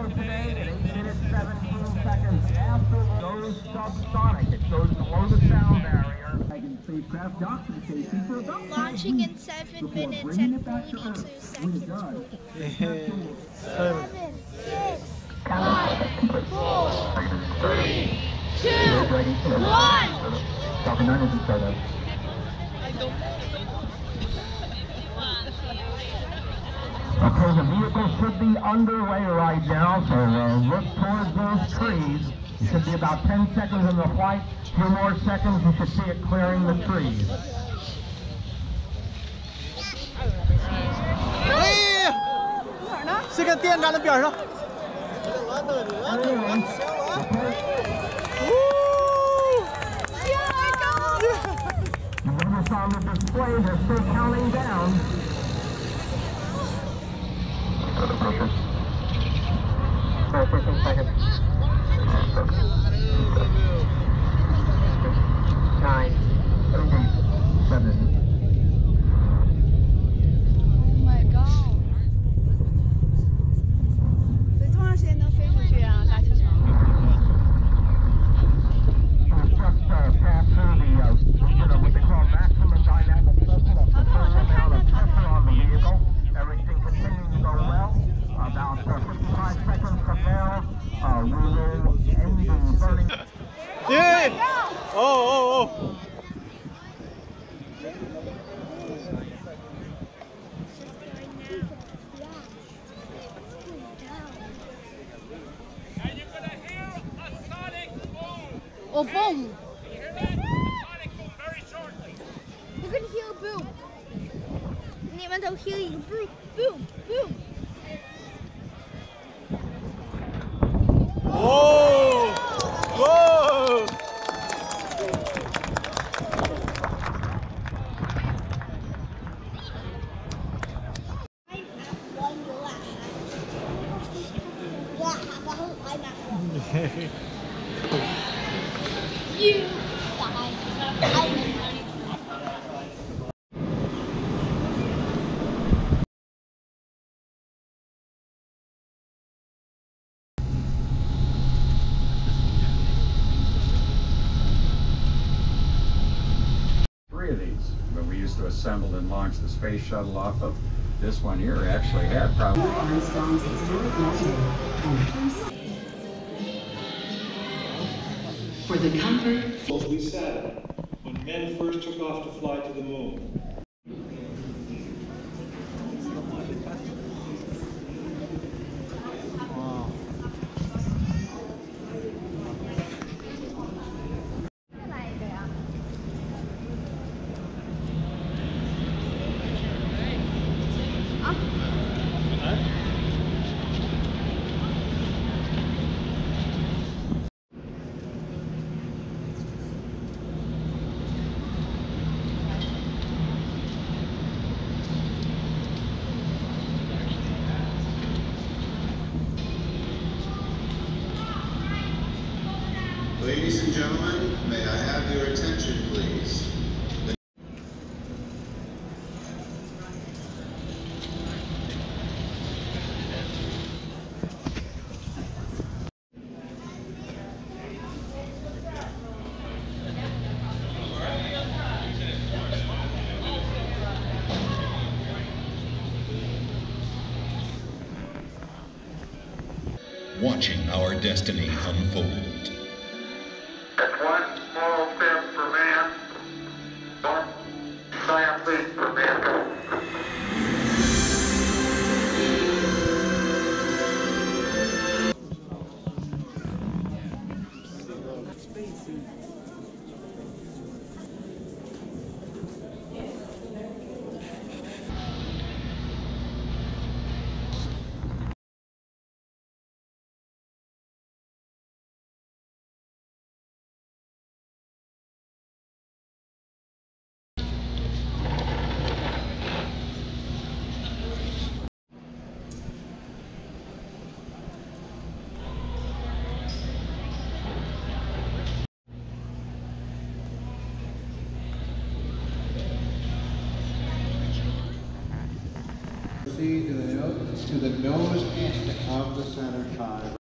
Also today at 8 minutes 17 seconds after goes subsonic. It goes below the sound barrier. Spacecraft docks to the station for about Launching in seven minutes and 42 seconds. Seven, six, five, four, three, two, one. Falcon 9 will is in startup. Okay, the vehicle should be underway right now, so uh, look towards those trees. You should be about 10 seconds in the flight. Two more seconds, you should see it clearing the trees. 这个电站的边上。 Everyone, you notice on the display they're still counting down. Sorry, 15 seconds. Nine, burning. Dude! Oh, oh, oh. Oh, boom! You can hear a boom. And it went out here, boom, boom. You. Three of these, but we used to assemble and launch the space shuttle off of. This one here actually had probably. For the comfort we sat when men first took off to fly to the moon. Ladies and gentlemen, may I have your attention, please? watching our destiny unfold. to the nose, to the nose end of the center tie.